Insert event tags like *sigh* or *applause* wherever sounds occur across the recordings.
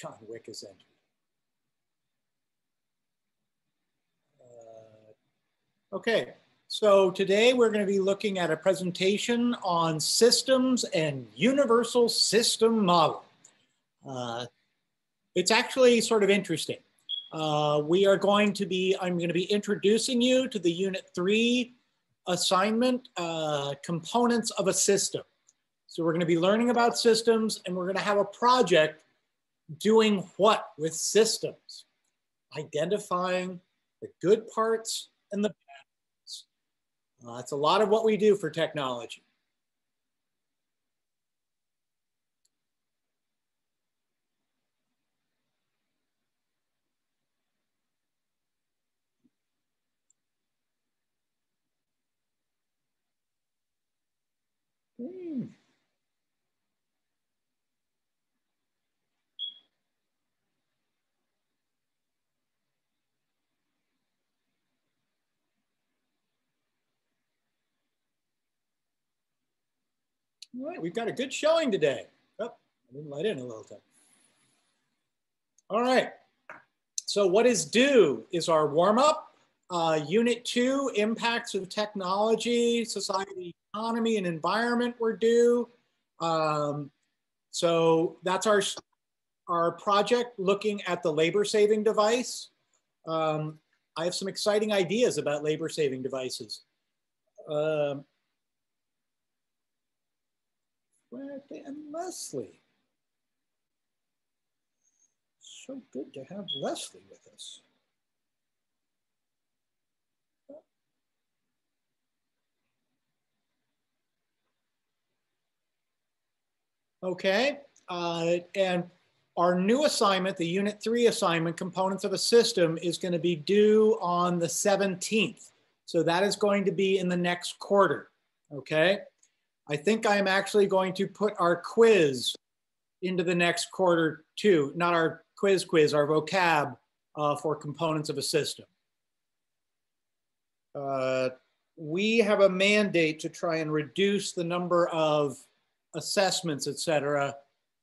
John Wick is entered. Uh, okay, so today we're going to be looking at a presentation on systems and universal system model. Uh, it's actually sort of interesting. Uh, we are going to be, I'm going to be introducing you to the Unit 3 assignment, uh, components of a system. So we're going to be learning about systems and we're going to have a project doing what with systems? Identifying the good parts and the bad parts. Uh, that's a lot of what we do for technology. Hmm. All right, we've got a good showing today. Oh, I didn't light in a little time. All right, so what is due is our warm up. Uh, unit two, impacts of technology, society, economy, and environment were due. Um, so that's our, our project looking at the labor saving device. Um, I have some exciting ideas about labor saving devices. Um, and Leslie. So good to have Leslie with us. Okay, uh, and our new assignment, the Unit 3 assignment, Components of a System, is going to be due on the 17th. So that is going to be in the next quarter, okay? I think I'm actually going to put our quiz into the next quarter too, not our quiz quiz, our vocab uh, for components of a system. Uh, we have a mandate to try and reduce the number of assessments, et cetera,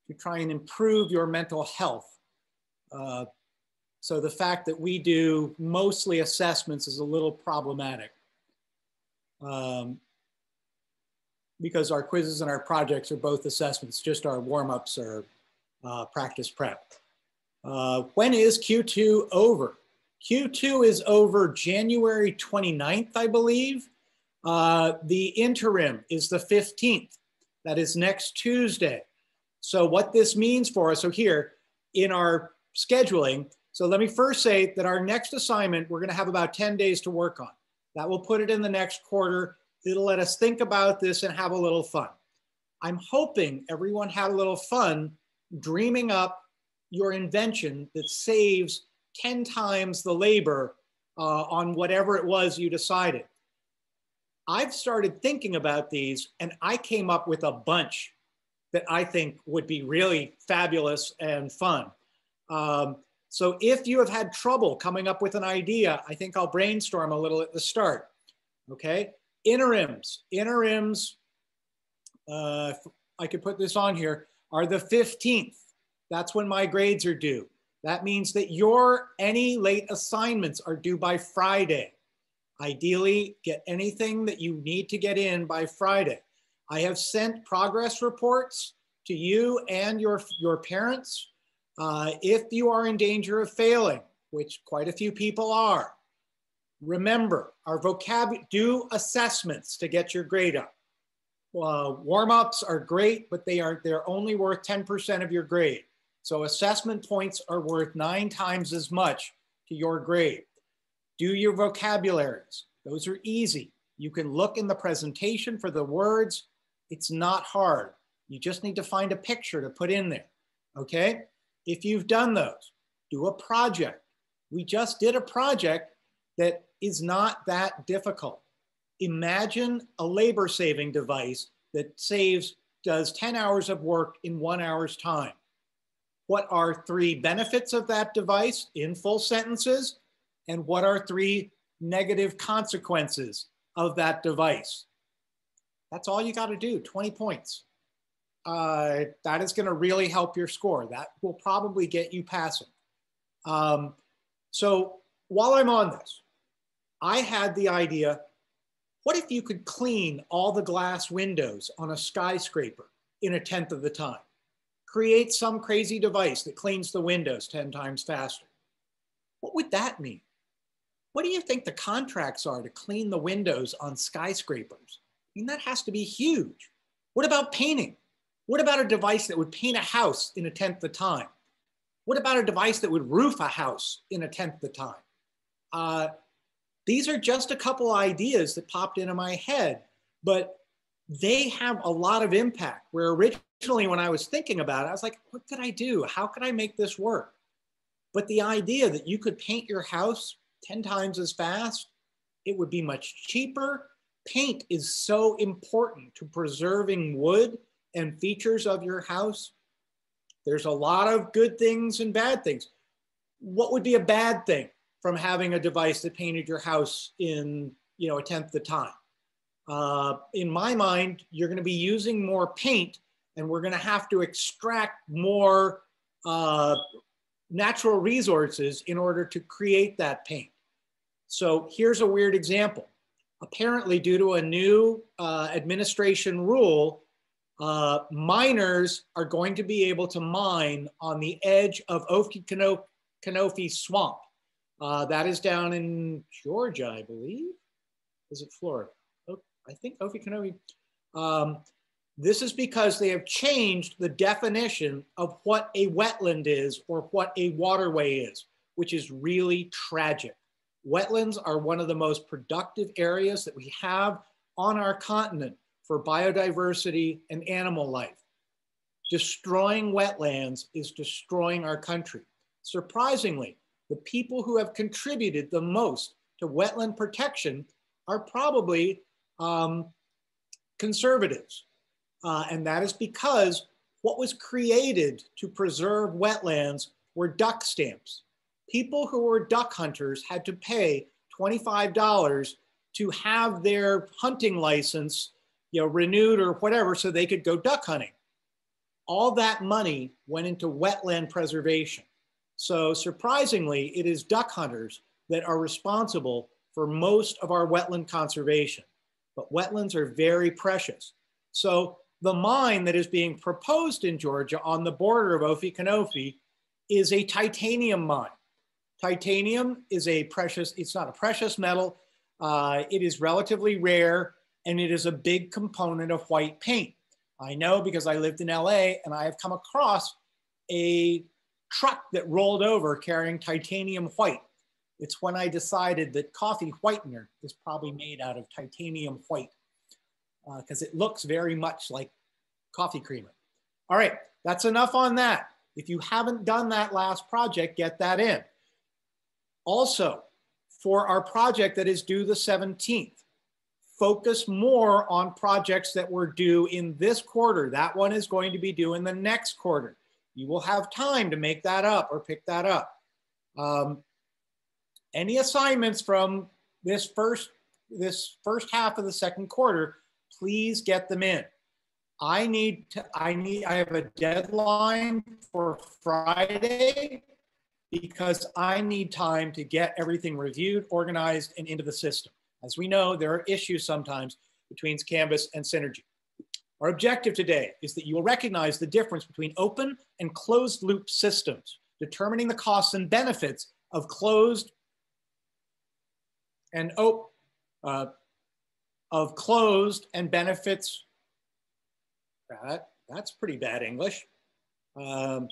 to try and improve your mental health. Uh, so the fact that we do mostly assessments is a little problematic. Um, because our quizzes and our projects are both assessments, just our warm-ups are uh, practice prep. Uh, when is Q2 over? Q2 is over January 29th, I believe. Uh, the interim is the 15th. That is next Tuesday. So what this means for us, so here in our scheduling, so let me first say that our next assignment, we're gonna have about 10 days to work on. That will put it in the next quarter It'll let us think about this and have a little fun. I'm hoping everyone had a little fun dreaming up your invention that saves 10 times the labor uh, on whatever it was you decided. I've started thinking about these and I came up with a bunch that I think would be really fabulous and fun. Um, so if you have had trouble coming up with an idea, I think I'll brainstorm a little at the start. Okay, Interims, interims, uh, I could put this on here, are the 15th. That's when my grades are due. That means that your any late assignments are due by Friday. Ideally, get anything that you need to get in by Friday. I have sent progress reports to you and your, your parents. Uh, if you are in danger of failing, which quite a few people are, Remember, our vocabulary, do assessments to get your grade up. Uh, warm-ups are great, but they are, they're only worth 10% of your grade. So assessment points are worth nine times as much to your grade. Do your vocabularies. Those are easy. You can look in the presentation for the words. It's not hard. You just need to find a picture to put in there, okay? If you've done those, do a project. We just did a project that is not that difficult. Imagine a labor saving device that saves, does 10 hours of work in one hour's time. What are three benefits of that device in full sentences? And what are three negative consequences of that device? That's all you got to do, 20 points. uh, that is going to really help your score. That will probably get you passing. Um, so while I'm on this, I had the idea what if you could clean all the glass windows on a skyscraper in a tenth of the time? Create some crazy device that cleans the windows 10 times faster. What would that mean? What do you think the contracts are to clean the windows on skyscrapers? I mean, that has to be huge. What about painting? What about a device that would paint a house in a tenth the time? What about a device that would roof a house in a tenth the time? Uh, these are just a couple ideas that popped into my head, but they have a lot of impact. Where originally, when I was thinking about it, I was like, what could I do? How could I make this work? But the idea that you could paint your house 10 times as fast, it would be much cheaper. Paint is so important to preserving wood and features of your house. There's a lot of good things and bad things. What would be a bad thing? From having a device that painted your house in you know a tenth the time. Uh, in my mind, you're going to be using more paint, and we're going to have to extract more uh, natural resources in order to create that paint. So here's a weird example. Apparently, due to a new uh, administration rule, uh, miners are going to be able to mine on the edge of Okefenokee Swamp. Uh, that is down in Georgia, I believe. Is it Florida? Oh, I think Okefenokee. Um, this is because they have changed the definition of what a wetland is or what a waterway is, which is really tragic. Wetlands are one of the most productive areas that we have on our continent for biodiversity and animal life. Destroying wetlands is destroying our country. Surprisingly, the people who have contributed the most to wetland protection are probably um, conservatives. Uh, and that is because what was created to preserve wetlands were duck stamps. People who were duck hunters had to pay $25 to have their hunting license you know, renewed or whatever so they could go duck hunting. All that money went into wetland preservation. So surprisingly, it is duck hunters that are responsible for most of our wetland conservation. But wetlands are very precious. So the mine that is being proposed in Georgia on the border of Okefenokee is a titanium mine. Titanium is a precious, it's not a precious metal. Uh, it is relatively rare and it is a big component of white paint. I know because I lived in LA and I have come across a truck that rolled over carrying titanium white. It's when I decided that coffee whitener is probably made out of titanium white because uh, it looks very much like coffee creamer. All right, that's enough on that. If you haven't done that last project, get that in. Also, for our project that is due the 17th, focus more on projects that were due in this quarter. That one is going to be due in the next quarter you will have time to make that up or pick that up. Um, any assignments from this first this first half of the second quarter, please get them in. I need to, I need, I have a deadline for Friday because I need time to get everything reviewed, organized, and into the system. As we know, there are issues sometimes between Canvas and Synergy. Our objective today is that you will recognize the difference between open and closed loop systems, determining the costs and benefits of closed and op uh, of closed and benefits. That, that's pretty bad English. Um,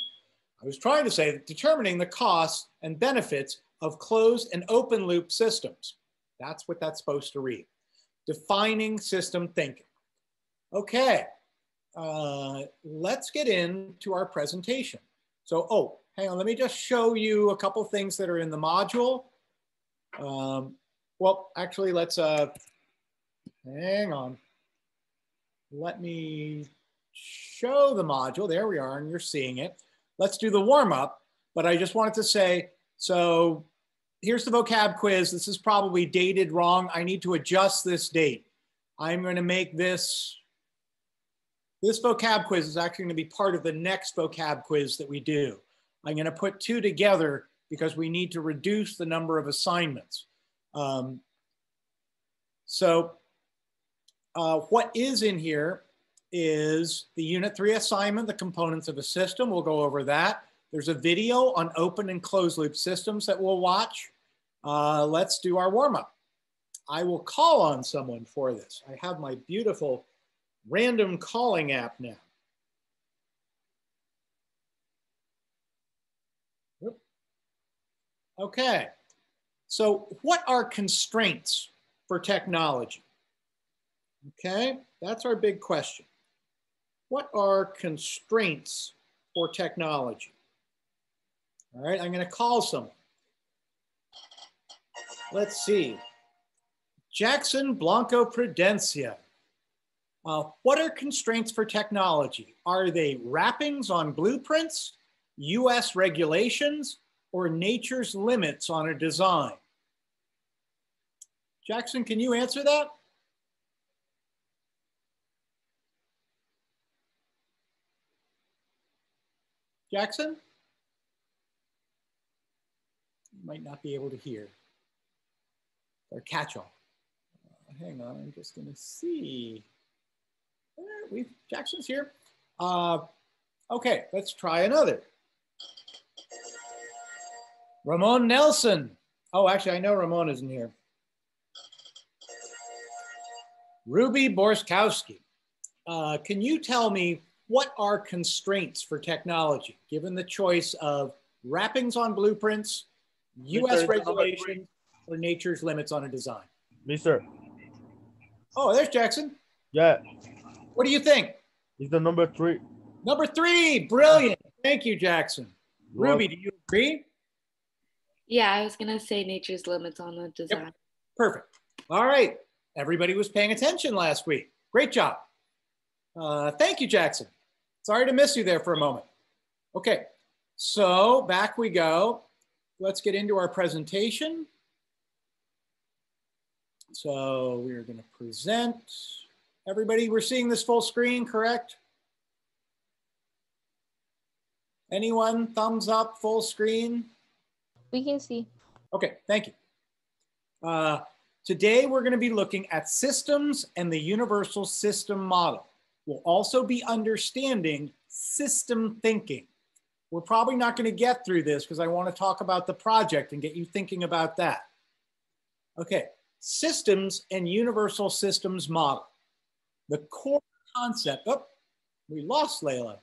I was trying to say determining the costs and benefits of closed and open loop systems. That's what that's supposed to read. Defining system thinking. Okay, uh, let's get into our presentation. So, oh, hang on, let me just show you a couple things that are in the module. Um, well, actually, let's, uh, hang on. Let me show the module. There we are, and you're seeing it. Let's do the warm up, but I just wanted to say, so here's the vocab quiz. This is probably dated wrong. I need to adjust this date. I'm gonna make this This vocab quiz is actually going to be part of the next vocab quiz that we do. I'm going to put two together because we need to reduce the number of assignments. Um, so uh, what is in here is the unit three assignment, the components of a system. We'll go over that. There's a video on open and closed loop systems that we'll watch. Uh, let's do our warm up. I will call on someone for this. I have my beautiful random calling app now. Okay, so what are constraints for technology? Okay, that's our big question. What are constraints for technology? All right, I'm gonna call someone. Let's see. Jackson Blanco Prudencia. Uh, what are constraints for technology? Are they wrappings on blueprints, US regulations, or nature's limits on a design? Jackson, can you answer that? Jackson? You might not be able to hear. Or catch all. Uh, hang on, I'm just gonna see. We Jackson's here. Uh, okay, let's try another. Ramon Nelson. Oh, actually, I know Ramon isn't here. Ruby Borskowski. Uh, can you tell me what are constraints for technology, given the choice of wrappings on blueprints, US regulations, or nature's limits on a design? Me, sir. Oh, there's Jackson. Yeah. What do you think? It's the number three. Number three, brilliant. Thank you, Jackson. Ruby, do you agree? Yeah, I was gonna say nature's limits on the design. Yep. Perfect. All right. Everybody was paying attention last week. Great job. Uh, thank you, Jackson. Sorry to miss you there for a moment. Okay, so back we go. Let's get into our presentation. So we're gonna present. Everybody, we're seeing this full screen, correct? Anyone, thumbs up, full screen? We can see. Okay, thank you. Uh, today we're gonna be looking at systems and the universal system model. We'll also be understanding system thinking. We're probably not gonna get through this because I wanna talk about the project and get you thinking about that. Okay, systems and universal systems model. The core concept, oh, we lost Layla.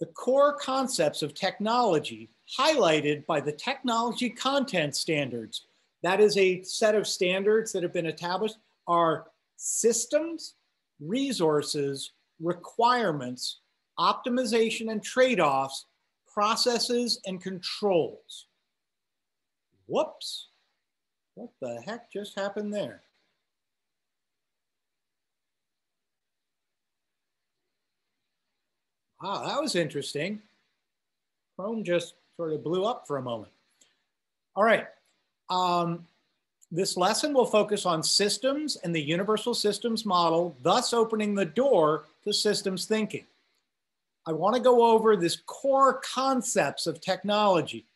The core concepts of technology highlighted by the technology content standards, that is a set of standards that have been established, are systems, resources, requirements, optimization and trade-offs, processes and controls. Whoops. What the heck just happened there? Wow, that was interesting. Chrome just sort of blew up for a moment. All right. Um, this lesson will focus on systems and the universal systems model, thus opening the door to systems thinking. I want to go over this core concepts of technology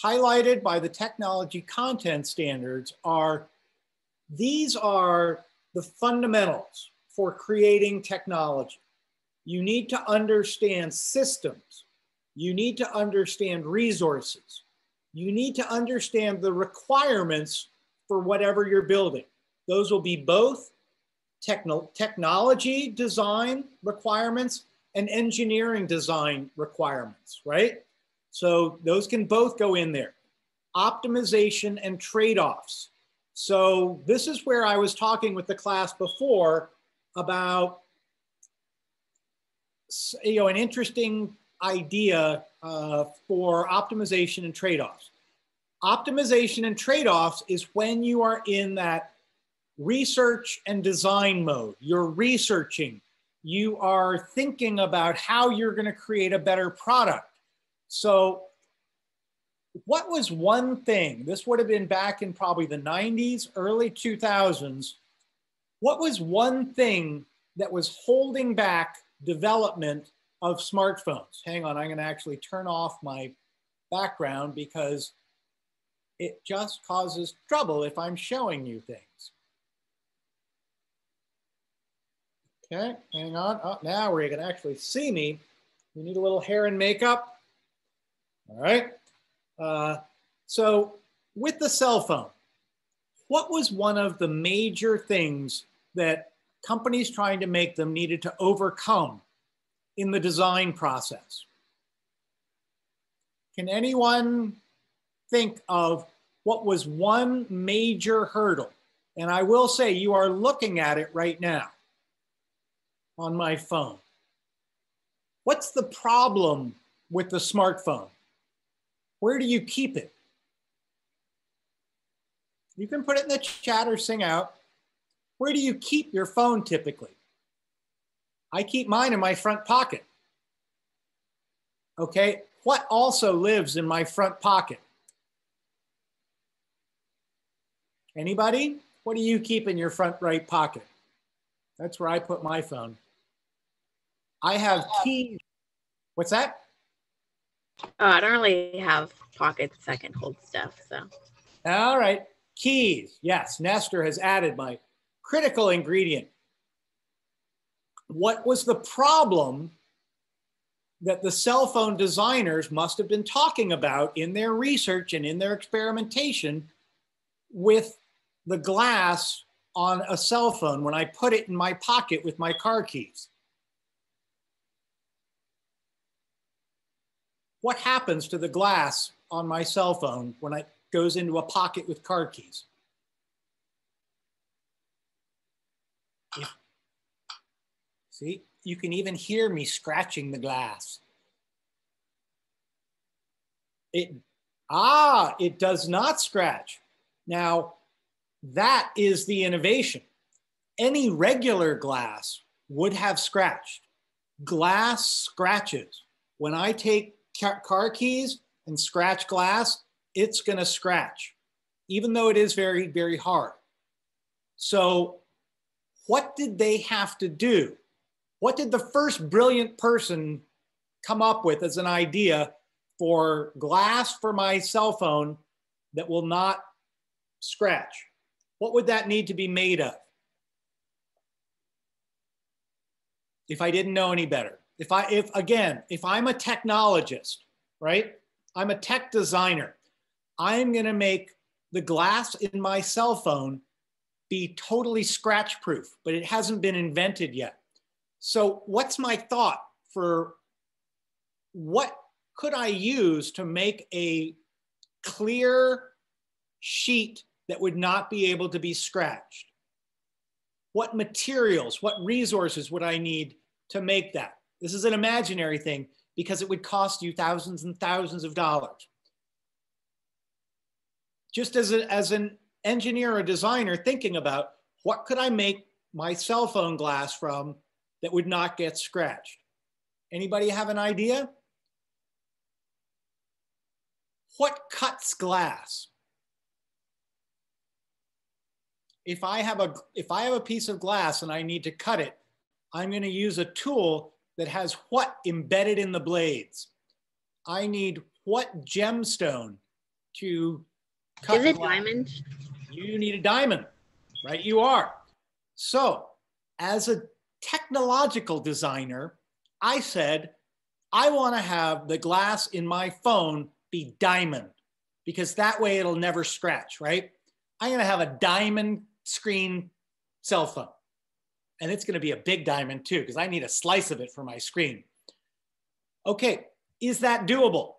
highlighted by the technology content standards are these are the fundamentals for creating technology. You need to understand systems. You need to understand resources. You need to understand the requirements for whatever you're building. Those will be both techno technology design requirements and engineering design requirements, right? So those can both go in there. Optimization and trade-offs. So this is where I was talking with the class before about you know, an interesting idea uh, for optimization and trade-offs. Optimization and trade-offs is when you are in that research and design mode. You're researching, you are thinking about how you're going to create a better product. So, what was one thing? This would have been back in probably the 90s, early 2000s. What was one thing that was holding back development of smartphones? Hang on, I'm going to actually turn off my background because it just causes trouble if I'm showing you things. Okay, hang on. Oh, now where you can actually see me. we need a little hair and makeup. All right. Uh, so with the cell phone, what was one of the major things that companies trying to make them needed to overcome in the design process? Can anyone think of what was one major hurdle? And I will say you are looking at it right now on my phone. What's the problem with the smartphone? Where do you keep it? You can put it in the chat or sing out. Where do you keep your phone typically? I keep mine in my front pocket. Okay, what also lives in my front pocket? Anybody? What do you keep in your front right pocket? That's where I put my phone. I have keys. What's that? Oh, I don't really have pockets that can hold stuff. So, All right. Keys. Yes, Nestor has added my critical ingredient. What was the problem that the cell phone designers must have been talking about in their research and in their experimentation with the glass on a cell phone when I put it in my pocket with my car keys? What happens to the glass on my cell phone when it goes into a pocket with car keys? If- See, you can even hear me scratching the glass. It, ah, it does not scratch. Now, that is the innovation. Any regular glass would have scratched. Glass scratches. When I take car keys and scratch glass, it's going to scratch, even though it is very, very hard. So, what did they have to do? What did the first brilliant person come up with as an idea for glass for my cell phone that will not scratch? What would that need to be made of? If I didn't know any better. If I, if again, if I'm a technologist, right? I'm a tech designer. I'm going to make the glass in my cell phone be totally scratch proof, but it hasn't been invented yet. So, what's my thought for what could I use to make a clear sheet that would not be able to be scratched? What materials, what resources would I need to make that? This is an imaginary thing because it would cost you thousands and thousands of dollars. Just as, a, as an engineer or designer thinking about what could I make my cell phone glass from that would not get scratched? Anybody have an idea? What cuts glass? If I have a if I have a piece of glass and I need to cut it, I'm going to use a tool that has what embedded in the blades. I need what gemstone to cut is it glass. diamond? You need a diamond, right? You are. So, as a technological designer, I said, I want to have the glass in my phone be diamond because that way it'll never scratch, right? I'm going to have a diamond screen cell phone. And it's going to be a big diamond too because I need a slice of it for my screen. Okay, is that doable?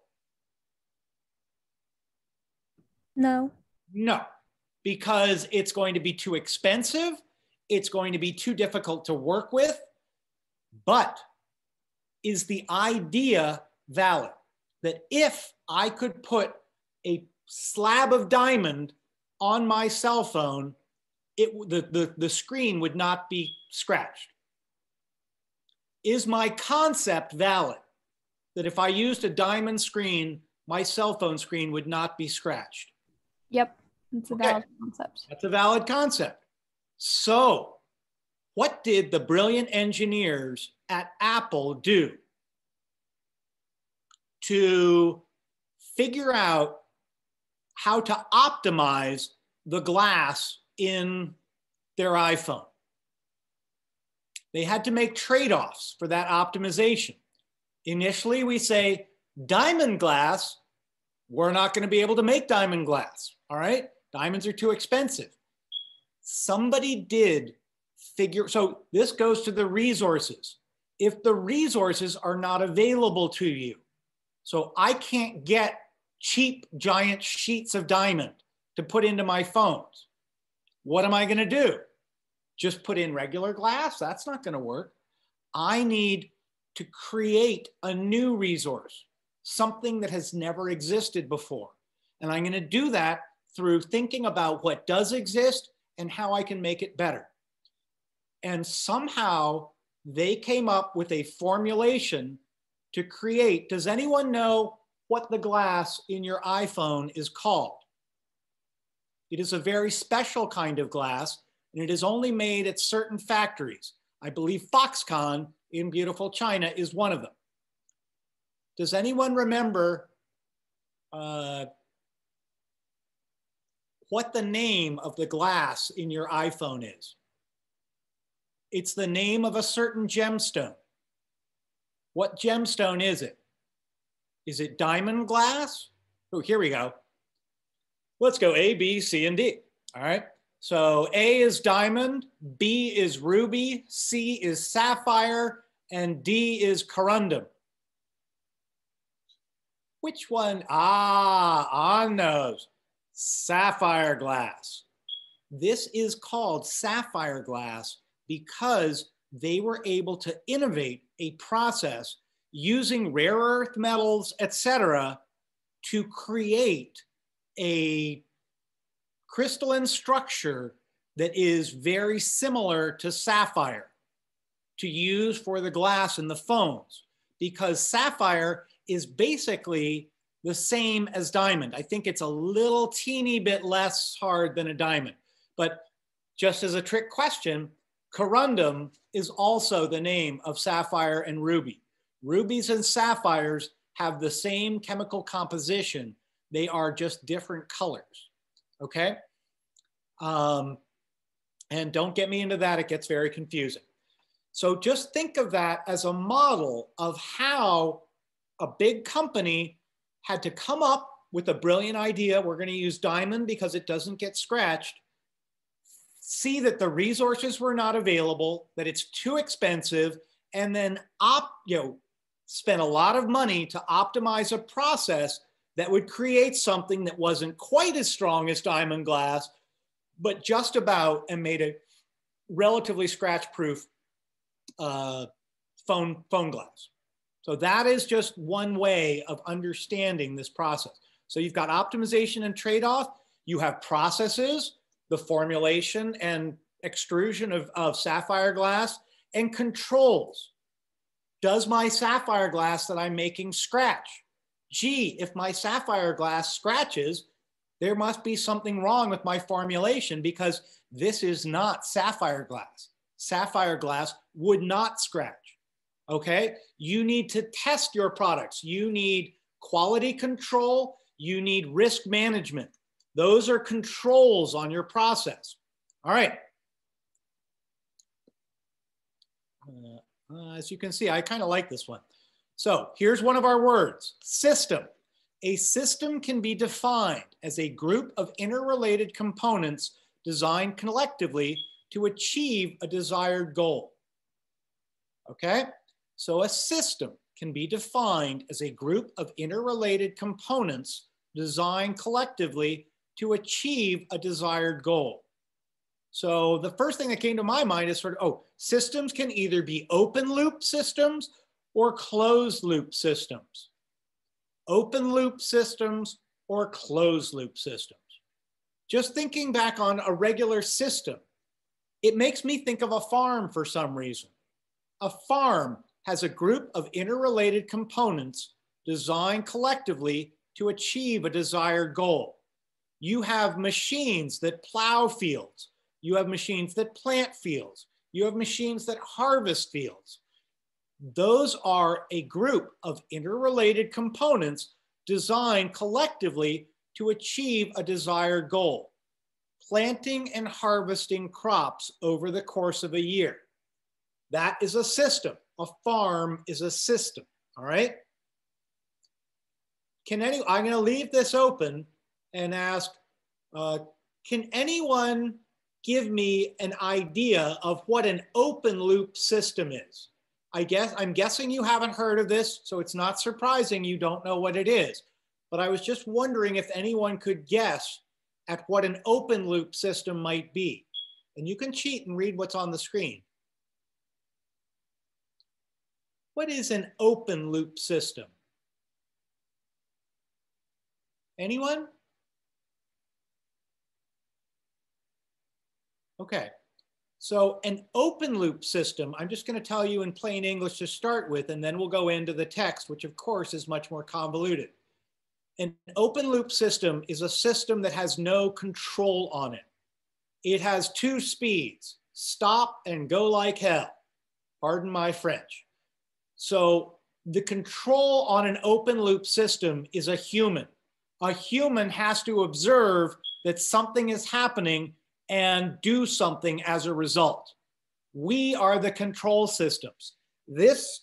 No. No, because it's going to be too expensive. It's going to be too difficult to work with. But is the idea valid that if I could put a slab of diamond on my cell phone, it, the, the, the screen would not be scratched? Is my concept valid that if I used a diamond screen, my cell phone screen would not be scratched? Yep. It's a Okay. valid concept. That's a valid concept. So what did the brilliant engineers at Apple do to figure out how to optimize the glass in their iPhone? They had to make trade offs for that optimization. Initially, we say diamond glass, we're not going to be able to make diamond glass. All right. Diamonds are too expensive. Somebody did figure, so this goes to the resources. If the resources are not available to you, so I can't get cheap giant sheets of diamond to put into my phones, what am I going to do? Just put in regular glass? That's not going to work. I need to create a new resource, something that has never existed before. And I'm going to do that through thinking about what does exist and how I can make it better. And somehow they came up with a formulation to create. Does anyone know what the glass in your iPhone is called? It is a very special kind of glass, and it is only made at certain factories. I believe Foxconn in beautiful China is one of them. Does anyone remember uh, what the name of the glass in your iPhone is? It's the name of a certain gemstone. What gemstone is it? Is it diamond glass? Oh, here we go. Let's go A, B, C, and D. All right. So A is diamond, B is ruby, C is sapphire, and D is corundum. Which one? Ah, on those. Sapphire glass. This is called sapphire glass because they were able to innovate a process using rare earth metals, etc., to create a crystalline structure that is very similar to sapphire to use for the glass in the phones because sapphire is basically the same as diamond. I think it's a little teeny bit less hard than a diamond. But just as a trick question, corundum is also the name of sapphire and ruby. Rubies and sapphires have the same chemical composition. They are just different colors okay? Um, and don't get me into that, it gets very confusing. So just think of that as a model of how a big company had to come up with a brilliant idea. We're going to use diamond because it doesn't get scratched. See that the resources were not available, that it's too expensive, and then op, you know, spend a lot of money to optimize a process that would create something that wasn't quite as strong as diamond glass, but just about and made a relatively scratch proof uh, phone, phone glass. So that is just one way of understanding this process. So you've got optimization and trade-off. You have processes, the formulation and extrusion of, of sapphire glass, and controls. Does my sapphire glass that I'm making scratch? gee, if my sapphire glass scratches, there must be something wrong with my formulation because this is not sapphire glass. Sapphire glass would not scratch. Okay. You need to test your products. You need quality control. You need risk management. Those are controls on your process. All right. Uh, as you can see, I kind of like this one. So here's one of our words, system. A system can be defined as a group of interrelated components designed collectively to achieve a desired goal. Okay, so a system can be defined as a group of interrelated components designed collectively to achieve a desired goal. So the first thing that came to my mind is sort of, oh, systems can either be open loop systems or closed loop systems, open loop systems or closed loop systems. Just thinking back on a regular system, it makes me think of a farm for some reason. A farm has a group of interrelated components designed collectively to achieve a desired goal. You have machines that plow fields. You have machines that plant fields. You have machines that harvest fields. Those are a group of interrelated components designed collectively to achieve a desired goal. Planting and harvesting crops over the course of a year. That is a system. A farm is a system, all right? Can any, I'm gonna leave this open and ask, uh, can anyone give me an idea of what an open loop system is? I guess, I'm guessing you haven't heard of this, so it's not surprising you don't know what it is. But I was just wondering if anyone could guess at what an open loop system might be. And you can cheat and read what's on the screen. What is an open loop system? Anyone? Okay. So an open loop system, I'm just going to tell you in plain English to start with, and then we'll go into the text, which of course is much more convoluted. An open loop system is a system that has no control on it. It has two speeds, stop and go like hell. Pardon my French. So the control on an open loop system is a human. A human has to observe that something is happening and do something as a result. We are the control systems. This,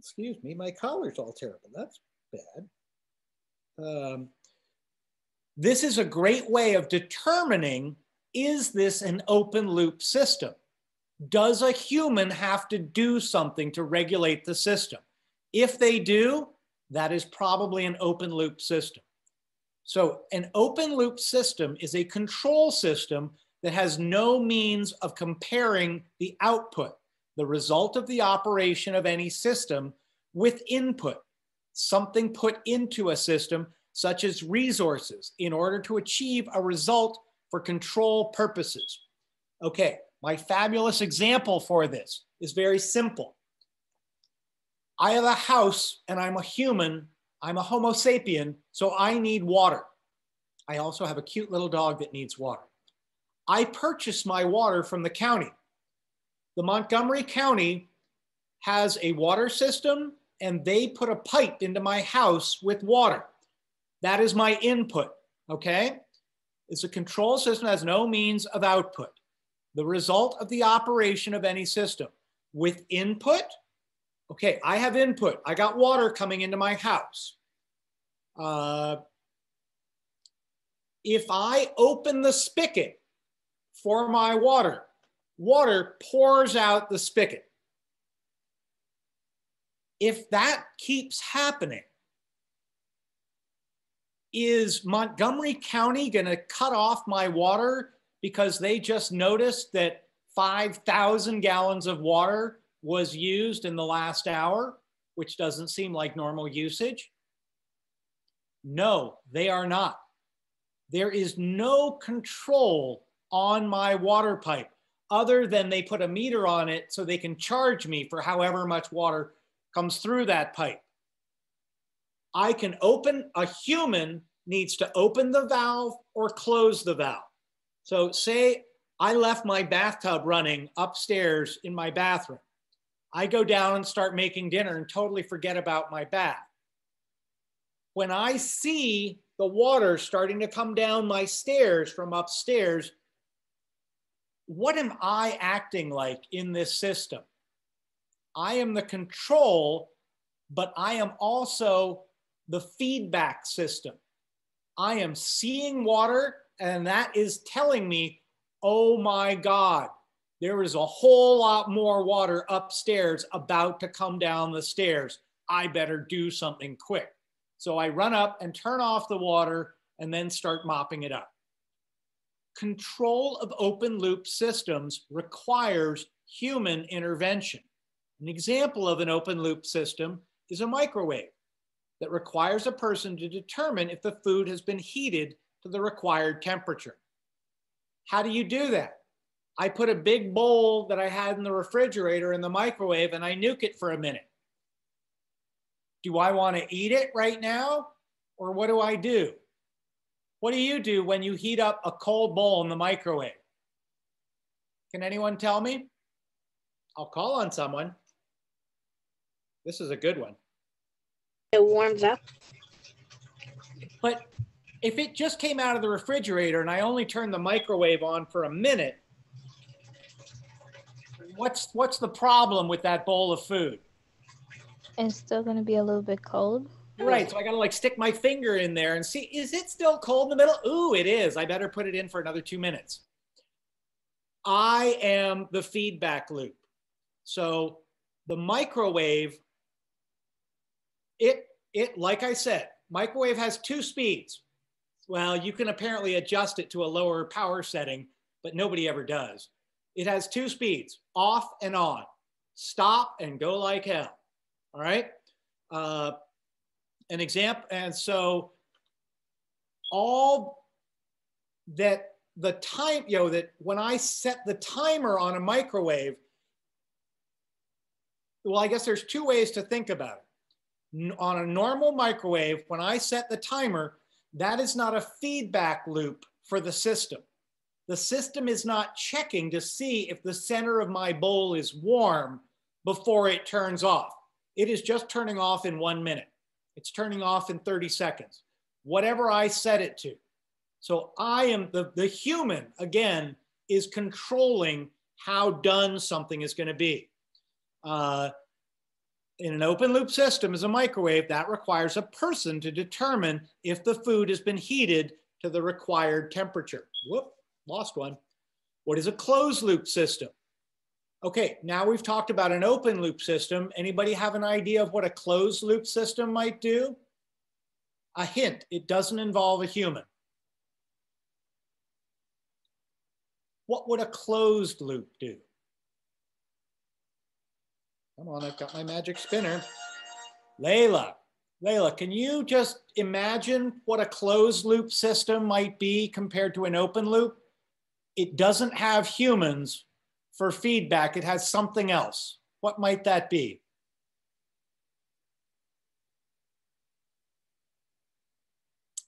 excuse me, my collar's all terrible. That's bad. Um, this is a great way of determining is this an open loop system? Does a human have to do something to regulate the system? If they do, that is probably an open loop system. So, an open loop system is a control system that has no means of comparing the output, the result of the operation of any system, with input, something put into a system, such as resources, in order to achieve a result for control purposes. Okay, my fabulous example for this is very simple. I have a house and I'm a human, I'm a Homo sapien, so I need water. I also have a cute little dog that needs water. I purchase my water from the county. The Montgomery County has a water system and they put a pipe into my house with water. That is my input, okay? It's a control system that has no means of output. The result of the operation of any system. With input, okay, I have input. I got water coming into my house. Uh, if I open the spigot for my water, water pours out the spigot. If that keeps happening, is Montgomery County going to cut off my water because they just noticed that 5,000 gallons of water was used in the last hour, which doesn't seem like normal usage? No, they are not. There is no control on my water pipe other than they put a meter on it so they can charge me for however much water comes through that pipe. I can open, a human needs to open the valve or close the valve. So, say I left my bathtub running upstairs in my bathroom. I go down and start making dinner and totally forget about my bath. When I see the water starting to come down my stairs from upstairs, what am I acting like in this system? I am the control, but I am also the feedback system. I am seeing water, and that is telling me, oh my God, there is a whole lot more water upstairs about to come down the stairs. I better do something quick. So I run up and turn off the water and then start mopping it up. Control of open loop systems requires human intervention. An example of an open loop system is a microwave that requires a person to determine if the food has been heated to the required temperature. How do you do that? I put a big bowl that I had in the refrigerator in the microwave and I nuke it for a minute. Do I want to eat it right now? Or what do I do? What do you do when you heat up a cold bowl in the microwave? Can anyone tell me? I'll call on someone. This is a good one. It warms up. But if it just came out of the refrigerator and I only turned the microwave on for a minute, what's what's the problem with that bowl of food? It's still gonna be a little bit cold. Right. So I gotta like stick my finger in there and see, is it still cold in the middle? Ooh, it is. I better put it in for another two minutes. I am the feedback loop. So the microwave, it, it, like I said, microwave has two speeds. Well, you can apparently adjust it to a lower power setting, but nobody ever does. It has two speeds, off and on, stop and go like hell. All right. Uh, an example. And so all that the time, you know, that when I set the timer on a microwave, well, I guess there's two ways to think about it. On a normal microwave, when I set the timer, that is not a feedback loop for the system. The system is not checking to see if the center of my bowl is warm before it turns off. It is just turning off in one minute. It's turning off in 30 seconds, whatever I set it to. So I am the, the human, again, is controlling how done something is going to be. Uh, in an open loop system as a microwave, that requires a person to determine if the food has been heated to the required temperature. Whoop, lost one. What is a closed loop system? Okay, now we've talked about an open loop system. Anybody have an idea of what a closed loop system might do? A hint, it doesn't involve a human. What would a closed loop do? Come on, I've got my magic spinner. Layla, Layla, can you just imagine what a closed loop system might be compared to an open loop? It doesn't have humans, for feedback, it has something else. What might that be?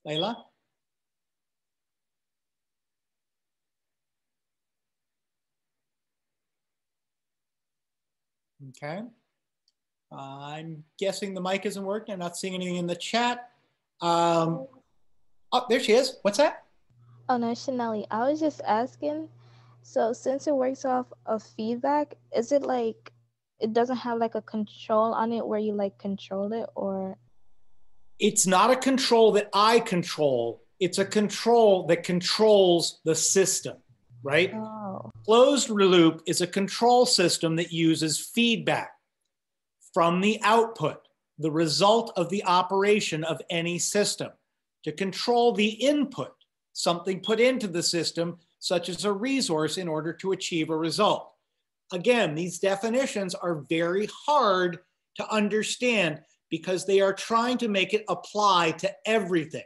Layla? Okay. Uh, I'm guessing the mic isn't working. I'm not seeing anything in the chat. Um, oh, there she is. What's that? Oh no, Chanelli. I was just asking so since it works off of feedback, is it like it doesn't have like a control on it where you like control it or it's not a control that I control. It's a control that controls the system, right? oh Closed loop is a control system that uses feedback from the output, the result of the operation of any system, to control the input, something put into the system such as a resource in order to achieve a result. Again, these definitions are very hard to understand because they are trying to make it apply to everything.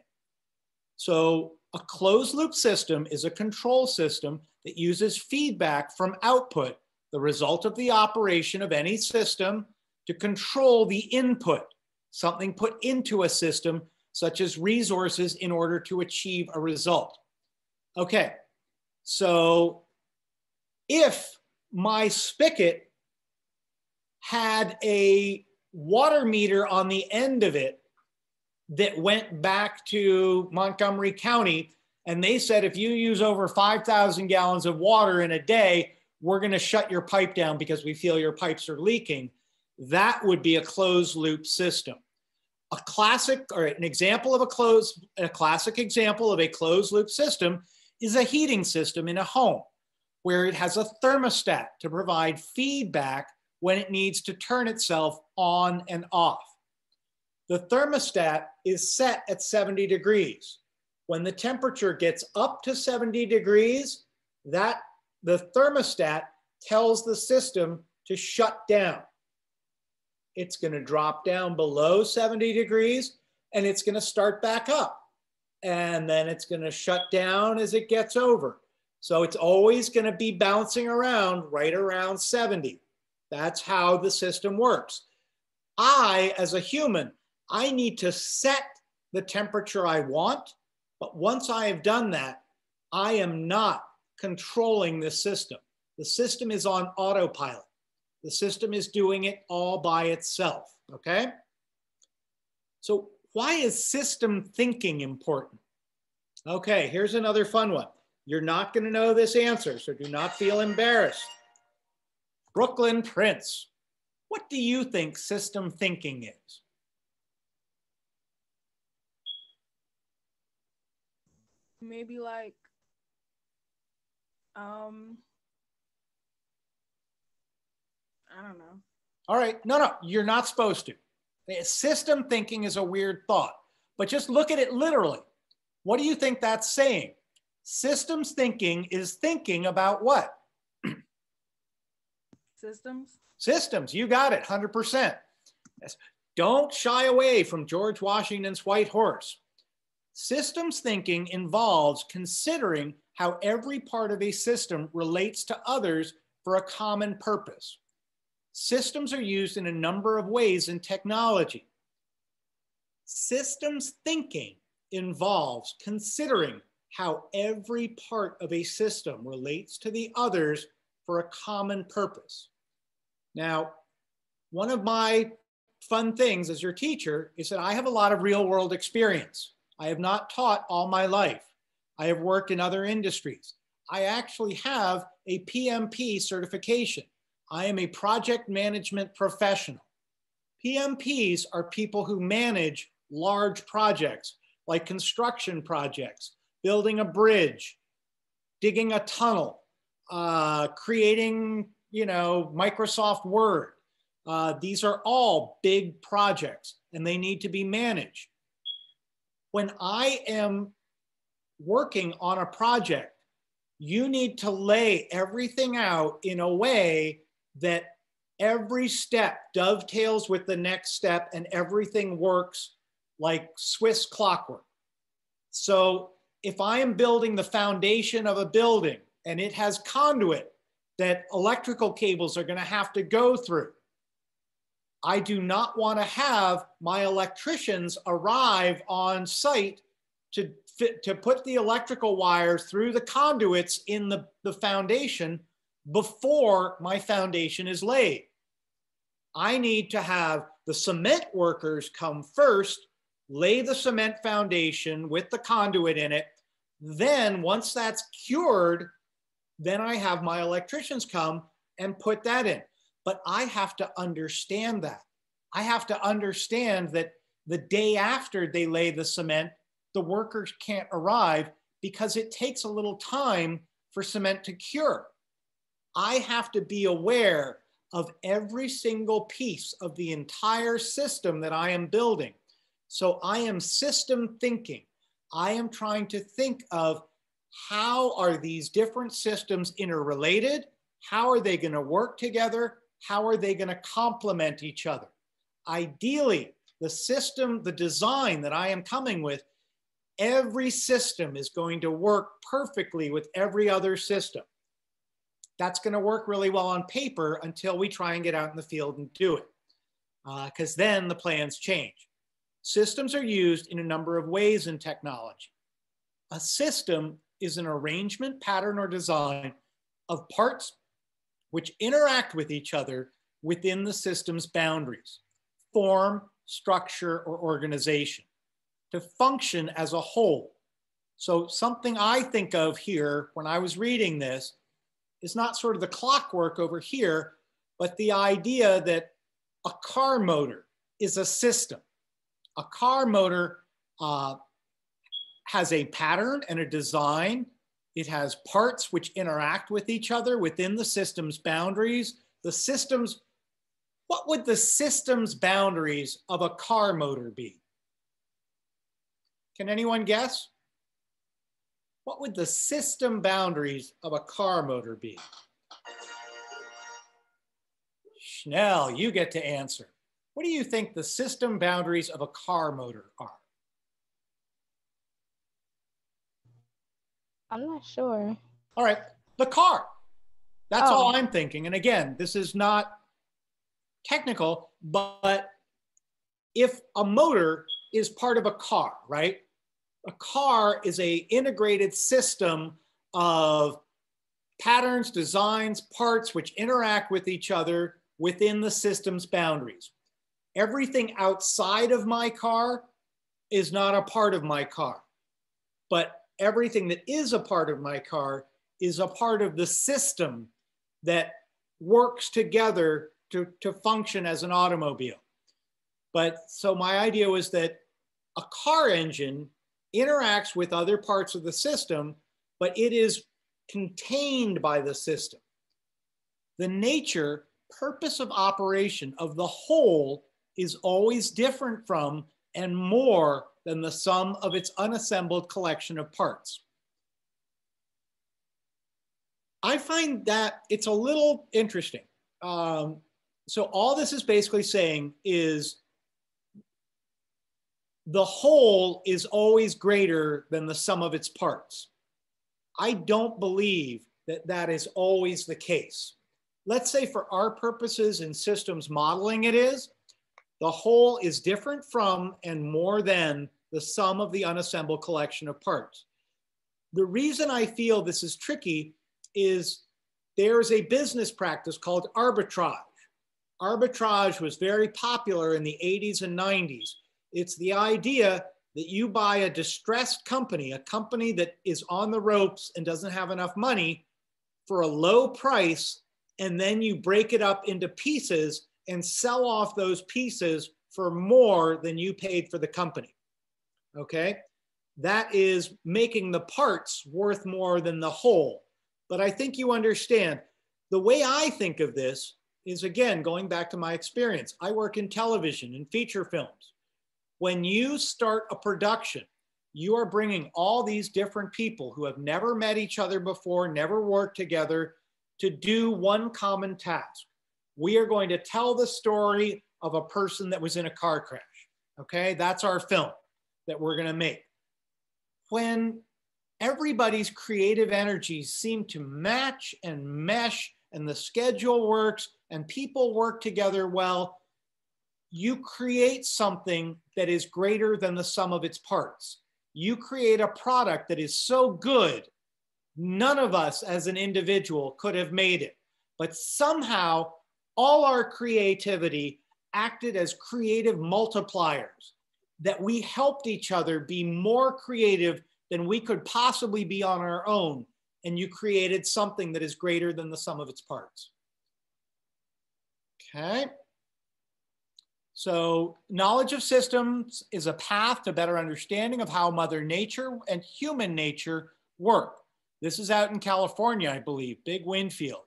So a closed loop system is a control system that uses feedback from output, the result of the operation of any system, to control the input, something put into a system, such as resources in order to achieve a result. Okay, so if my spigot had a water meter on the end of it that went back to Montgomery County, and they said if you use over 5,000 gallons of water in a day, we're going to shut your pipe down because we feel your pipes are leaking. That would be a closed loop system. A classic or an example of a closed, a classic example of a closed loop system is a heating system in a home where it has a thermostat to provide feedback when it needs to turn itself on and off. The thermostat is set at 70 degrees. When the temperature gets up to 70 degrees, that the thermostat tells the system to shut down. It's going to drop down below 70 degrees and it's going to start back up and then it's going to shut down as it gets over. So it's always going to be bouncing around right around 70. That's how the system works. I, as a human, I need to set the temperature I want. But once I have done that, I am not controlling the system. The system is on autopilot. The system is doing it all by itself, okay? So why is system thinking important? Okay, here's another fun one. You're not gonna know this answer, so do not feel embarrassed. Brooklyn Prince, what do you think system thinking is? Maybe like um I don't know. All right, no, no, you're not supposed to. System thinking is a weird thought, but just look at it literally. What do you think that's saying? Systems thinking is thinking about what? *clears throat* Systems? Systems, you got it, 100%. Yes. Don't shy away from George Washington's white horse. Systems thinking involves considering how every part of a system relates to others for a common purpose. Systems are used in a number of ways in technology. Systems thinking involves considering how every part of a system relates to the others for a common purpose. Now, one of my fun things as your teacher is that I have a lot of real world experience. I have not taught all my life. I have worked in other industries. I actually have a PMP certification. I am a project management professional. PMPs are people who manage large projects like construction projects, building a bridge, digging a tunnel, uh, creating, you know, Microsoft Word. Uh, these are all big projects and they need to be managed. When I am working on a project, you need to lay everything out in a way that every step dovetails with the next step and everything works like Swiss clockwork. So if I am building the foundation of a building and it has conduit that electrical cables are going to have to go through, I do not want to have my electricians arrive on site to, fit, to put the electrical wires through the conduits in the, the foundation before my foundation is laid. I need to have the cement workers come first, lay the cement foundation with the conduit in it. Then once that's cured, then I have my electricians come and put that in. But I have to understand that. I have to understand that the day after they lay the cement, the workers can't arrive because it takes a little time for cement to cure. I have to be aware of every single piece of the entire system that I am building. So I am system thinking. I am trying to think of how are these different systems interrelated? How are they going to work together? How are they going to complement each other? Ideally, the system, the design that I am coming with, every system is going to work perfectly with every other system that's going to work really well on paper until we try and get out in the field and do it. Because uh, then the plans change. Systems are used in a number of ways in technology. A system is an arrangement, pattern, or design of parts which interact with each other within the system's boundaries, form, structure, or organization to function as a whole. So something I think of here when I was reading this is not sort of the clockwork over here, but the idea that a car motor is a system. A car motor uh, has a pattern and a design. It has parts which interact with each other within the system's boundaries. The system's, what would the system's boundaries of a car motor be? Can anyone guess? what would the system boundaries of a car motor be? Schnell, you get to answer. What do you think the system boundaries of a car motor are? I'm not sure. All right, the car. That's Oh. all I'm thinking. And again, this is not technical, but if a motor is part of a car, right? a car is a integrated system of patterns, designs, parts which interact with each other within the system's boundaries. Everything outside of my car is not a part of my car, but everything that is a part of my car is a part of the system that works together to, to function as an automobile. But so my idea was that a car engine interacts with other parts of the system, but it is contained by the system. The nature, purpose of operation of the whole is always different from and more than the sum of its unassembled collection of parts. I find that it's a little interesting. Um, so all this is basically saying is the whole is always greater than the sum of its parts. I don't believe that that is always the case. Let's say for our purposes in systems modeling it is, the whole is different from and more than the sum of the unassembled collection of parts. The reason I feel this is tricky is there is a business practice called arbitrage. Arbitrage was very popular in the 80s and 90s. It's the idea that you buy a distressed company, a company that is on the ropes and doesn't have enough money for a low price, and then you break it up into pieces and sell off those pieces for more than you paid for the company. Okay? That is making the parts worth more than the whole. But I think you understand the way I think of this is again going back to my experience. I work in television and feature films. When you start a production, you are bringing all these different people who have never met each other before, never worked together to do one common task. We are going to tell the story of a person that was in a car crash. Okay, that's our film that we're going to make. When everybody's creative energies seem to match and mesh, and the schedule works, and people work together well, you create something that is greater than the sum of its parts. You create a product that is so good, none of us as an individual could have made it. But somehow, all our creativity acted as creative multipliers, that we helped each other be more creative than we could possibly be on our own. And you created something that is greater than the sum of its parts. Okay. So knowledge of systems is a path to better understanding of how Mother Nature and human nature work. This is out in California, I believe, Big Windfield.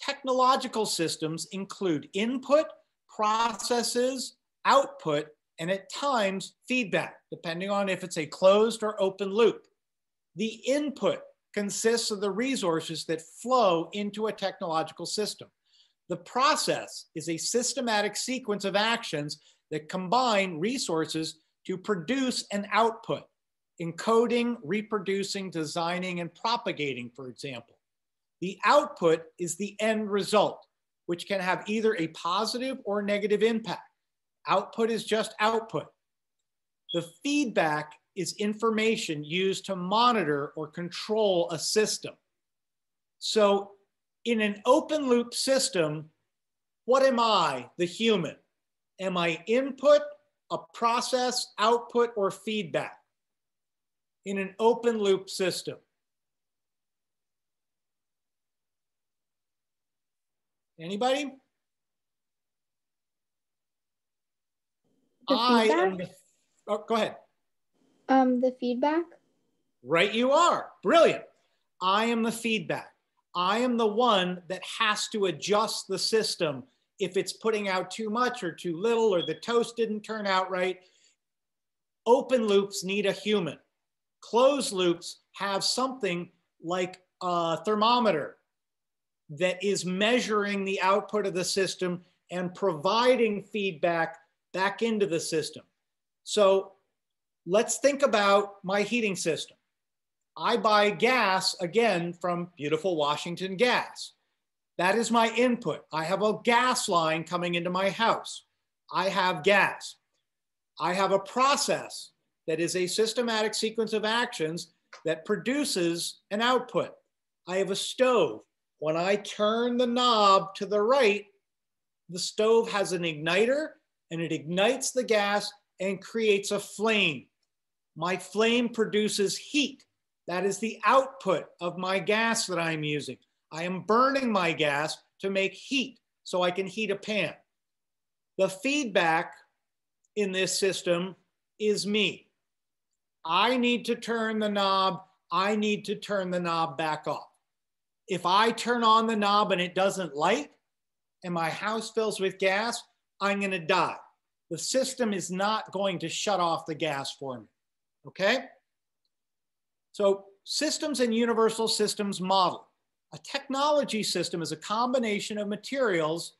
Technological systems include input, processes, output, and at times feedback, depending on if it's a closed or open loop. The input consists of the resources that flow into a technological system. The process is a systematic sequence of actions that combine resources to produce an output, encoding, reproducing, designing, and propagating, for example. The output is the end result, which can have either a positive or negative impact. Output is just output. The feedback is information used to monitor or control a system. So in an open loop system, what am I, the human? Am I input, a process, output, or feedback? In an open loop system. Anybody? I am the, oh, go ahead. Um, the feedback. Right, you are. Brilliant. I am the feedback. I am the one that has to adjust the system if it's putting out too much or too little or the toast didn't turn out right. Open loops need a human. Closed loops have something like a thermometer that is measuring the output of the system and providing feedback back into the system. So let's think about my heating system. I buy gas again from beautiful Washington Gas. That is my input. I have a gas line coming into my house. I have gas. I have a process that is a systematic sequence of actions that produces an output. I have a stove. When I turn the knob to the right, the stove has an igniter and it ignites the gas and creates a flame. My flame produces heat. That is the output of my gas that I'm using. I am burning my gas to make heat so I can heat a pan. The feedback in this system is me. I need to turn the knob. I need to turn the knob back off. If I turn on the knob and it doesn't light and my house fills with gas, I'm going to die. The system is not going to shut off the gas for me. Okay? So, systems and universal systems model. A technology system is a combination of materials,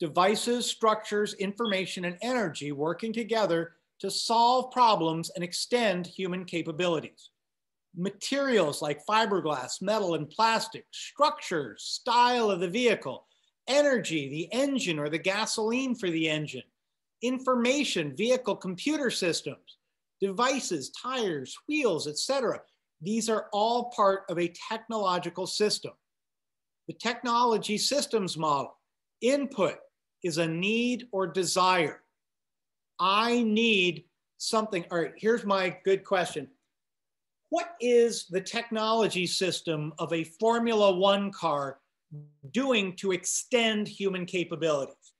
devices, structures, information, and energy working together to solve problems and extend human capabilities. Materials like fiberglass, metal, and plastic, structures, style of the vehicle, energy, the engine or the gasoline for the engine, information, vehicle computer systems, devices, tires, wheels, etc. These are all part of a technological system. The technology systems model, input is a need or desire. I need something. All right, here's my good question. What is the technology system of a Formula One car doing to extend human capabilities?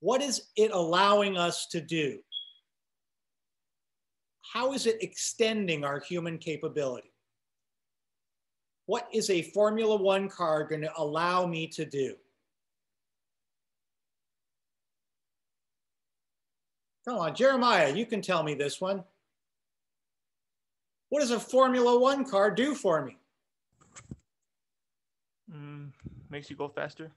What is it allowing us to do? How is it extending our human capability? What is a Formula One car going to allow me to do? Come on, Jeremiah, you can tell me this one. What does a Formula One car do for me? Mm, makes you go faster.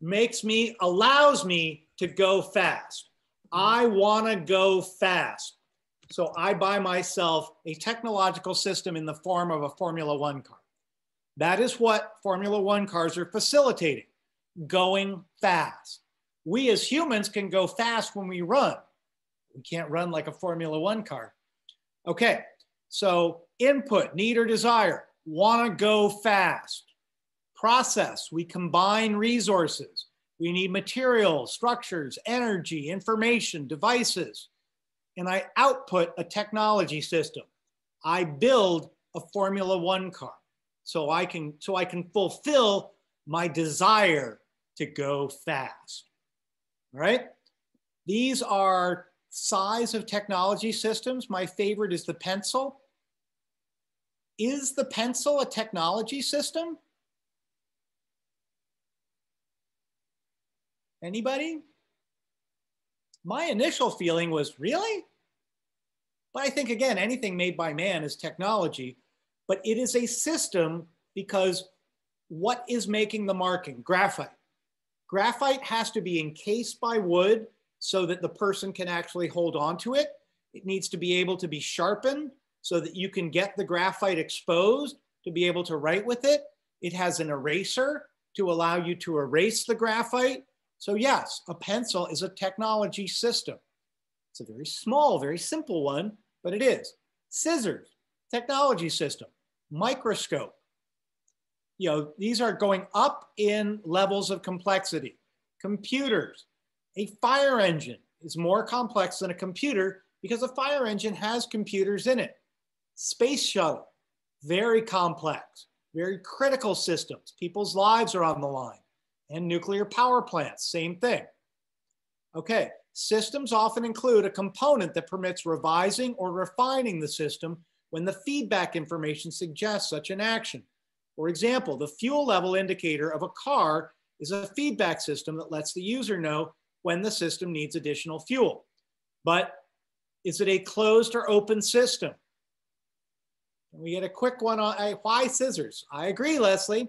Makes me, allows me to go fast. I want to go fast. So I buy myself a technological system in the form of a Formula One car. That is what Formula One cars are facilitating going fast. We as humans can go fast when we run. We can't run like a Formula One car. Okay, so input, need or desire, want to go fast. Process, we combine resources. We need materials, structures, energy, information, devices. And I output a technology system. I build a Formula One car so I can so I can fulfill my desire to go fast. All right? These are size of technology systems, my favorite is the pencil. Is the pencil a technology system? Anybody? My initial feeling was, really? But I think, again, anything made by man is technology, but it is a system because what is making the marking? Graphite. Graphite has to be encased by wood so that the person can actually hold on to it. It needs to be able to be sharpened so that you can get the graphite exposed to be able to write with it. It has an eraser to allow you to erase the graphite. So yes, a pencil is a technology system. It's a very small, very simple one, but it is. Scissors, technology system. Microscope. You know, these are going up in levels of complexity. Computers, a fire engine is more complex than a computer because a fire engine has computers in it. Space shuttle, very complex, very critical systems. People's lives are on the line. And nuclear power plants, same thing. Okay, systems often include a component that permits revising or refining the system when the feedback information suggests such an action. For example, the fuel level indicator of a car is a feedback system that lets the user know when the system needs additional fuel. But is it a closed or open system? we get a quick one on why scissors. I agree, Leslie,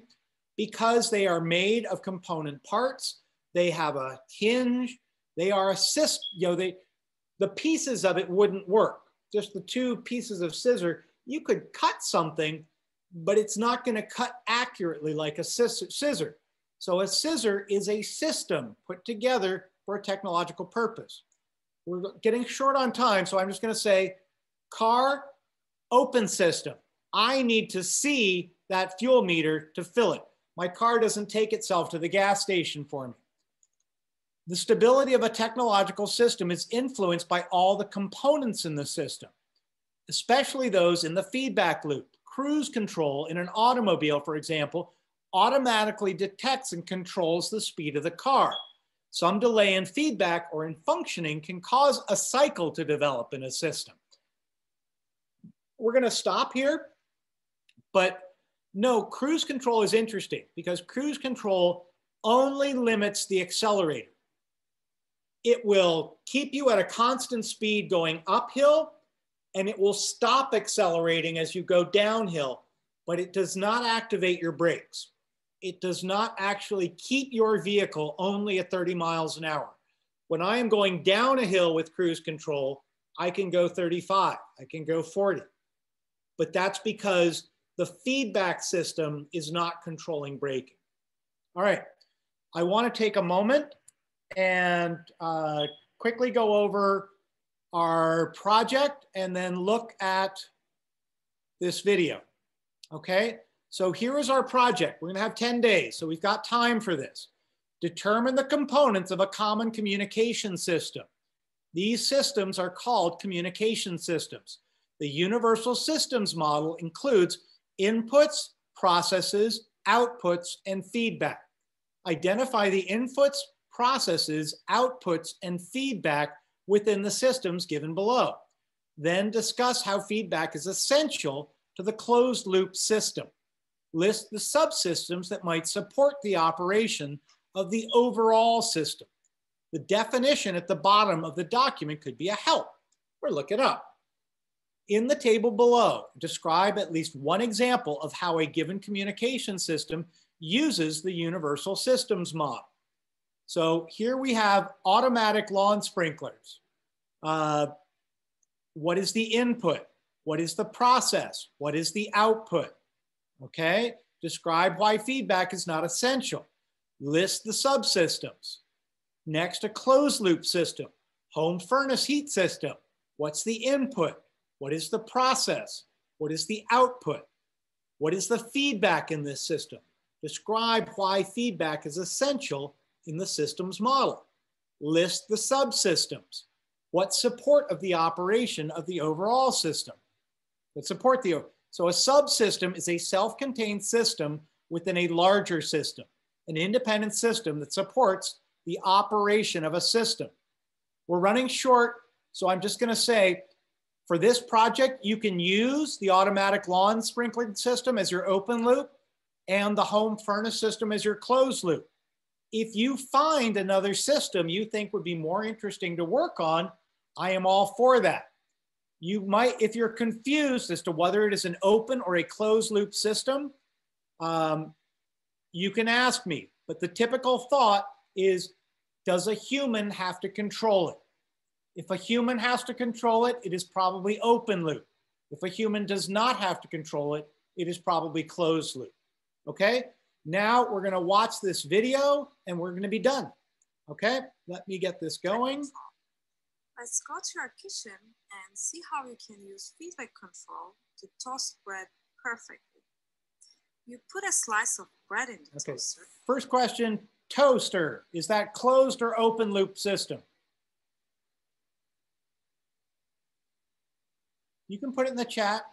because they are made of component parts. They have a hinge. They are a system. You know, they the pieces of it wouldn't work. Just the two pieces of scissor. You could cut something, but it's not going to cut accurately like a scissor. So a scissor is a system put together for a technological purpose. We're getting short on time, so I'm just going to say car open system. I need to see that fuel meter to fill it. My car doesn't take itself to the gas station for me. The stability of a technological system is influenced by all the components in the system, especially those in the feedback loop. Cruise control in an automobile, for example, automatically detects and controls the speed of the car. Some delay in feedback or in functioning can cause a cycle to develop in a system. We're gonna stop here, but no, cruise control is interesting because cruise control only limits the accelerator. It will keep you at a constant speed going uphill and it will stop accelerating as you go downhill, but it does not activate your brakes. It does not actually keep your vehicle only at 30 miles an hour. When I am going down a hill with cruise control, I can go 35, I can go 40. But that's because the feedback system is not controlling braking. All right, I want to take a moment and uh, quickly go over our project and then look at this video. Okay, so here is our project. We're gonna have 10 days, so we've got time for this. Determine the components of a common communication system. These systems are called communication systems. The universal systems model includes inputs, processes, outputs, and feedback. Identify the inputs, processes, outputs, and feedback within the systems given below. Then discuss how feedback is essential to the closed loop system. List the subsystems that might support the operation of the overall system. The definition at the bottom of the document could be a help, or look it up. In the table below, describe at least one example of how a given communication system uses the universal systems model. So here we have automatic lawn sprinklers. Uh, what is the input? What is the process? What is the output? Okay, describe why feedback is not essential. List the subsystems. Next, a closed loop system, home furnace heat system. What's the input? What is the process? What is the output? What is the feedback in this system? Describe why feedback is essential in the systems model. List the subsystems. What support of the operation of the overall system? That support the, so a subsystem is a self-contained system within a larger system, an independent system that supports the operation of a system. We're running short, so I'm just gonna say, for this project, you can use the automatic lawn sprinkling system as your open loop and the home furnace system as your closed loop if you find another system you think would be more interesting to work on, I am all for that. You might, if you're confused as to whether it is an open or a closed loop system, um, you can ask me. But the typical thought is, does a human have to control it? If a human has to control it, it is probably open loop. If a human does not have to control it, it is probably closed loop. Okay? Now we're gonna watch this video and we're gonna be done. Okay, let me get this going. Let's go to our kitchen and see how you can use feedback control to toast bread perfectly. You put a slice of bread in the okay. toaster. First question, toaster, is that closed or open loop system? You can put it in the chat.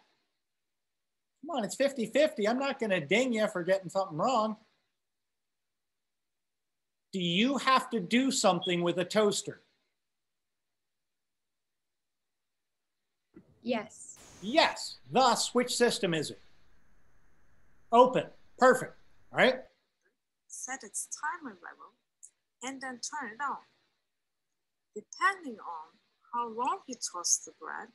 Come on, it's 50-50. I'm not going to ding you for getting something wrong. Do you have to do something with a toaster? Yes. Yes. Thus, which system is it? Open. Perfect. All right. Set its timer level and then turn it on. Depending on how long you toast the bread,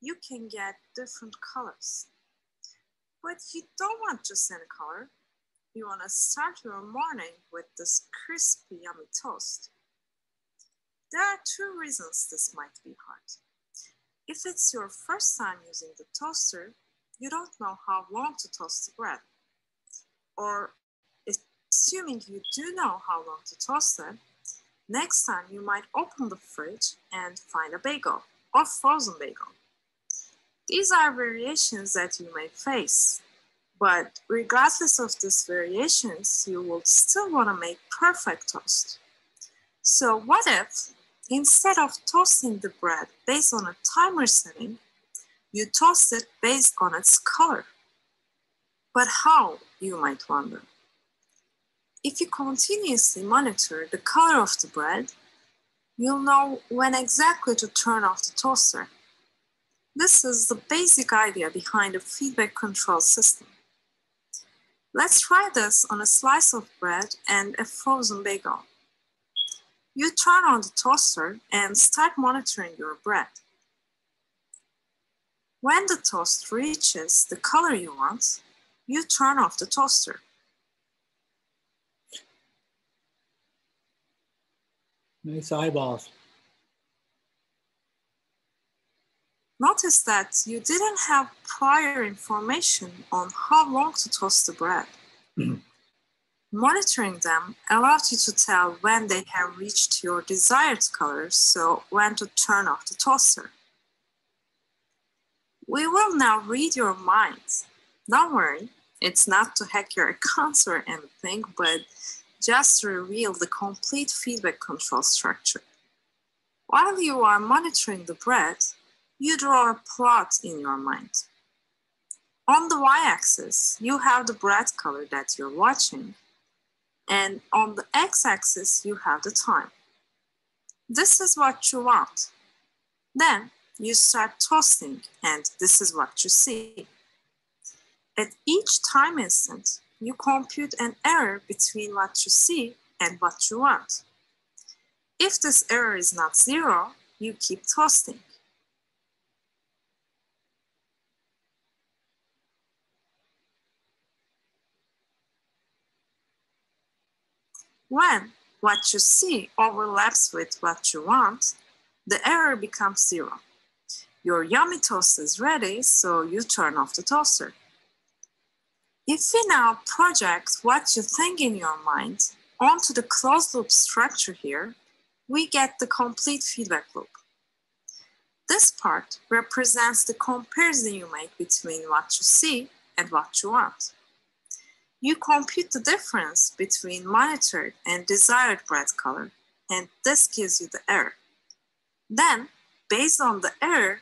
you can get different colors. But you don't want just any color. You want to start your morning with this crispy, yummy toast. There are two reasons this might be hard. If it's your first time using the toaster, you don't know how long to toast the bread. Or assuming you do know how long to toast it, next time you might open the fridge and find a bagel or frozen bagel. These are variations that you may face, but regardless of these variations, you will still want to make perfect toast. So what if, instead of toasting the bread based on a timer setting, you toast it based on its color? But how, you might wonder? If you continuously monitor the color of the bread, you'll know when exactly to turn off the toaster. This is the basic idea behind a feedback control system. Let's try this on a slice of bread and a frozen bagel. You turn on the toaster and start monitoring your bread. When the toast reaches the color you want, you turn off the toaster. Nice eyeballs. Notice that you didn't have prior information on how long to toast the bread. *clears throat* Monitoring them allows you to tell when they have reached your desired color, so when to turn off the toaster. We will now read your mind. Don't worry, it's not to hack your accounts or anything, but just to reveal the complete feedback control structure. While you are monitoring the bread, you draw a plot in your mind. On the y-axis, you have the bread color that you're watching, and on the x-axis, you have the time. This is what you want. Then you start toasting, and this is what you see. At each time instant, you compute an error between what you see and what you want. If this error is not zero, you keep toasting. When what you see overlaps with what you want, the error becomes zero. Your yummy toast is ready, so you turn off the toaster. If we now project what you think in your mind onto the closed loop structure here, we get the complete feedback loop. This part represents the comparison you make between what you see and what you want. You compute the difference between monitored and desired bread color, and this gives you the error. Then, based on the error,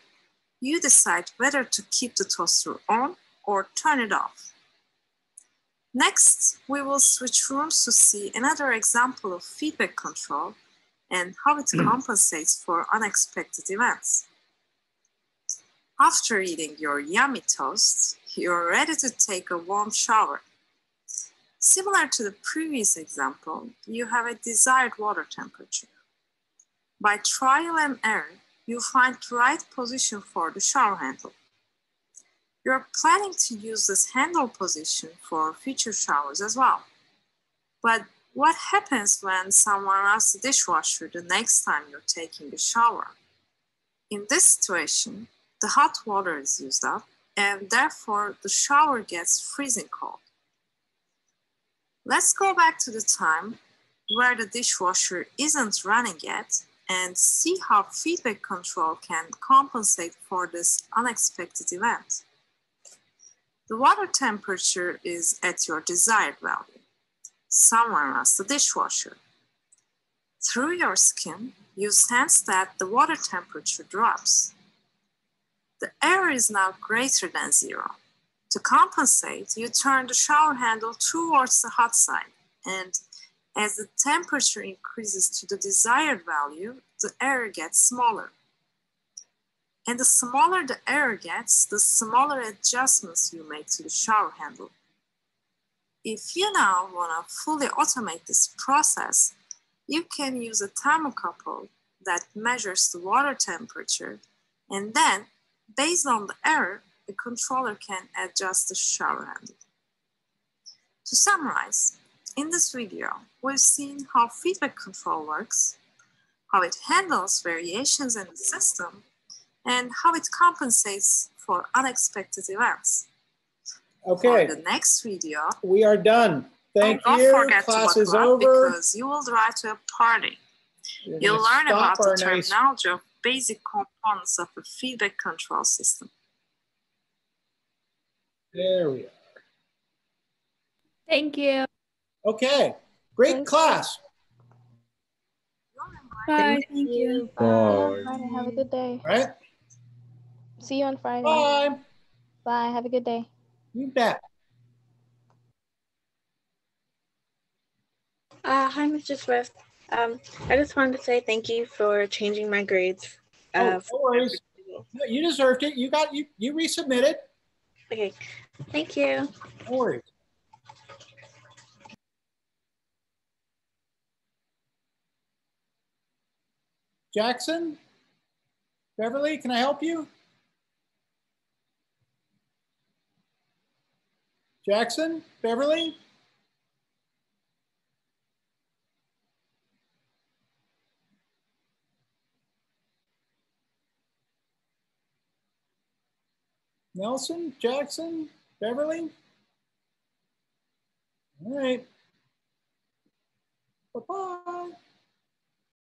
you decide whether to keep the toaster on or turn it off. Next, we will switch rooms to see another example of feedback control and how it hmm. compensates for unexpected events. After eating your yummy toast, you're ready to take a warm shower. Similar to the previous example, you have a desired water temperature. By trial and error, you find the right position for the shower handle. You're planning to use this handle position for future showers as well. But what happens when someone asks the dishwasher the next time you're taking a shower? In this situation, the hot water is used up and therefore the shower gets freezing cold. Let's go back to the time where the dishwasher isn't running yet and see how feedback control can compensate for this unexpected event. The water temperature is at your desired value. Someone runs the dishwasher. Through your skin, you sense that the water temperature drops. The error is now greater than zero. To compensate, you turn the shower handle towards the hot side. And as the temperature increases to the desired value, the error gets smaller. And the smaller the error gets, the smaller adjustments you make to the shower handle. If you now want to fully automate this process, you can use a thermocouple that measures the water temperature and then, based on the error, the controller can adjust the shower handle. To summarize, in this video, we've seen how feedback control works, how it handles variations in the system, and how it compensates for unexpected events. Okay. For the next video, we are done. Thank you. don't forget Class to is buckle over. because you will drive to a party. You'll learn about the our nice- terminology of basic components of a feedback control system. There we are. Thank you. Okay, great Thank class. Bye. Thank Thank you. Bye. Bye. Have a good day. All right. See you on Friday. Bye. Bye. Have a good day. You bet. Uh, hi, Mr. Swift. Um, I just wanted to say thank you for changing my grades. Oh, Uh, no worries. No, You deserved it. You got you. You resubmitted. okay, thank you. No. Jackson? Beverly, can I help you? Jackson? Beverly? Nelson? Jackson? Beverly? All right. Bye-bye.